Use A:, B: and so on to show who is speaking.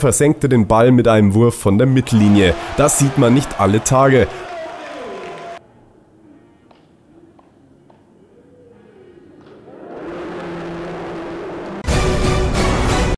A: versenkte den Ball mit einem Wurf von der Mittellinie. Das sieht man nicht alle Tage.